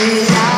Yeah.